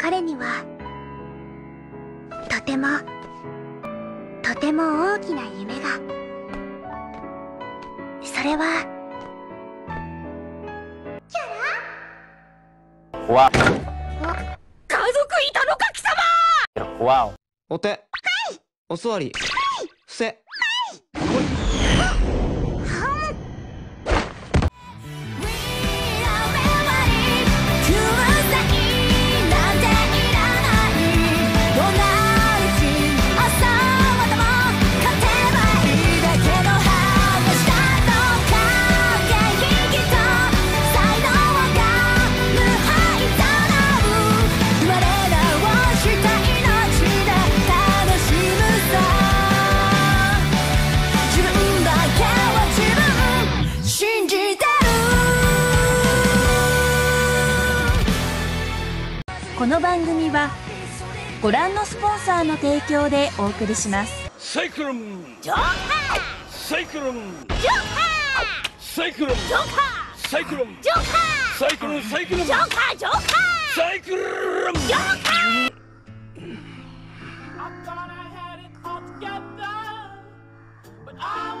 彼にはとてもとても大きな夢が。それは。わ家族いたのか貴様。わお。お手。お座り。伏せ。自この番組はご覧のスポンサーの提供でお送りします。サイクルン。ジョーカサイクルン。ージョーカサイクルン。ージョーカサイクルン。ージョーカー。サイクルン。サイクルン。ジョーカージョーカー。サイクルン。ジョーカー had it all together, but I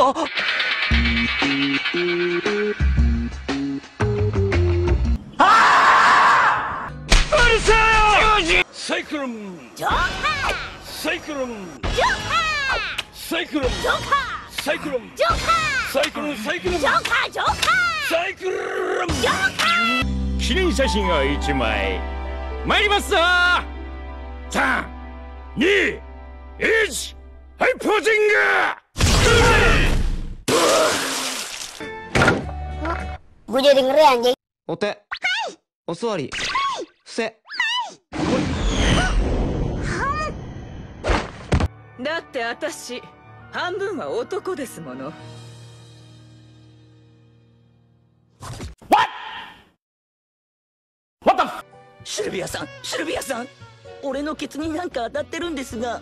サイクルン。ジョーカーサイクルン。ジョーカサイクルン。ージョーカサイクルン。ジョーカーサイクルン。サイクルン。ジョーカージョーカーサイクルン。ジョーカー記念写真を一枚。参りますぞ。三二一はいポージング。Gue jadi ngeri anjing お手お座り伏せだって私半分は男ですものシルビアさんシルビアさん俺のケツになんか当たってるんですが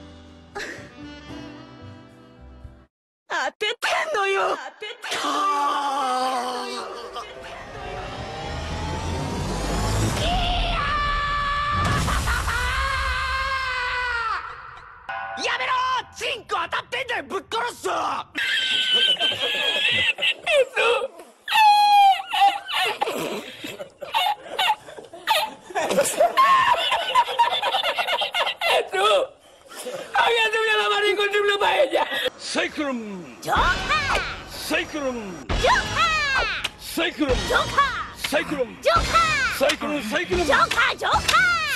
当ててんのよ当ててんのよやめろ!チンコ当たってんだよぶっ殺すぞ!サイクルンジョーカ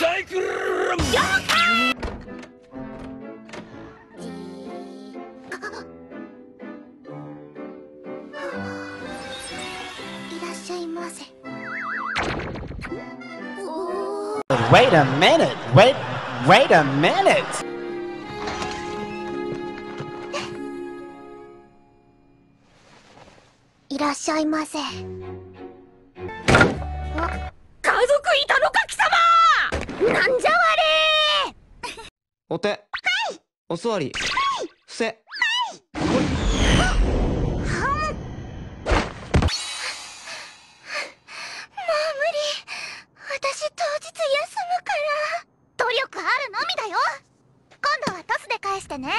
サイクルン Wait a minute. Wait Wait a minute. いらっしゃいませ家族いたのか貴様！なんじゃわれ！お手。お座り。伏せるのみだよ。今度はトスで返してね。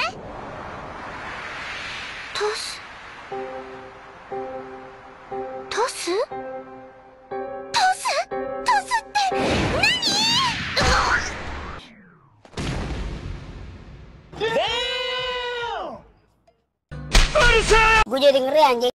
トス？トス？トス？トスって何？うるせえ